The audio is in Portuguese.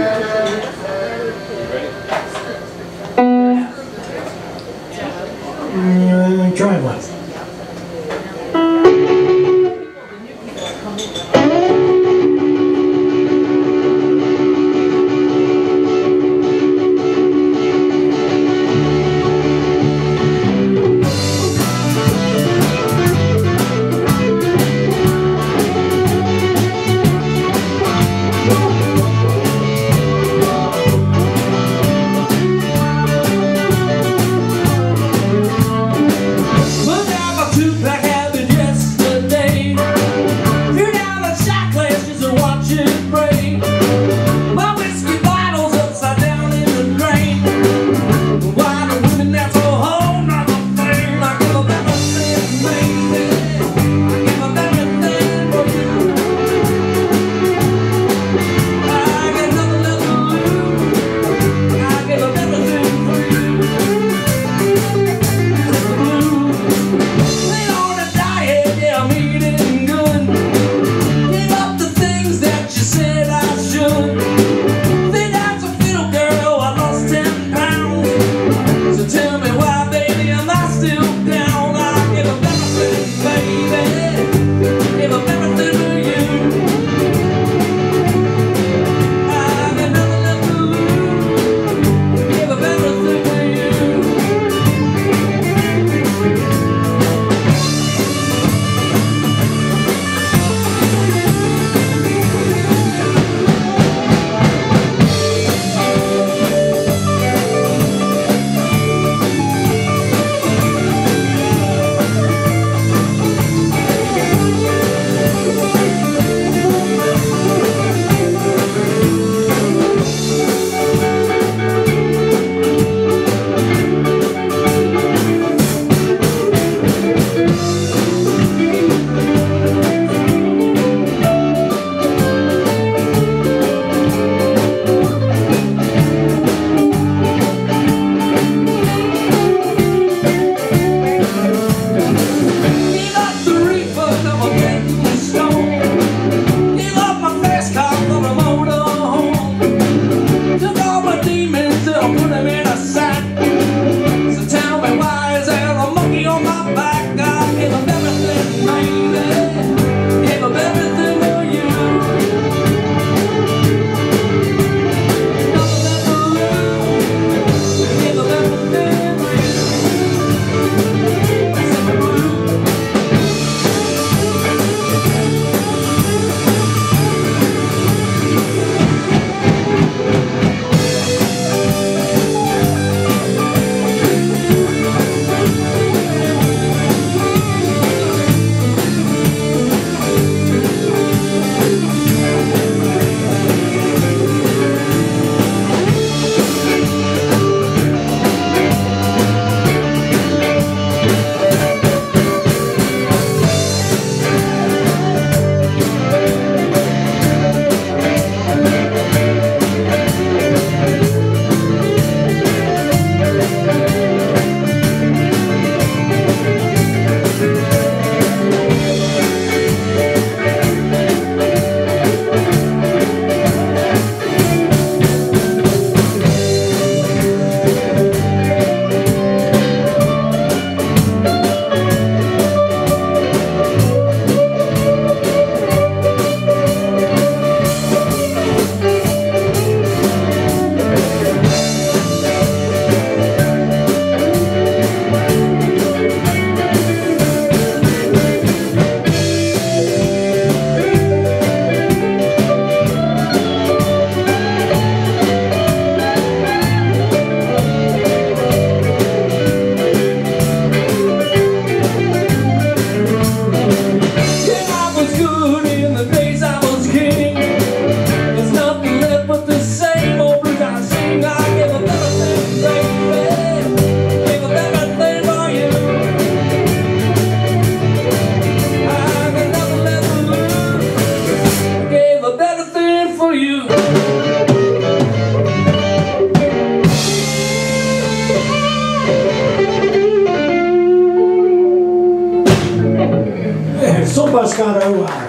Mm, got a wow.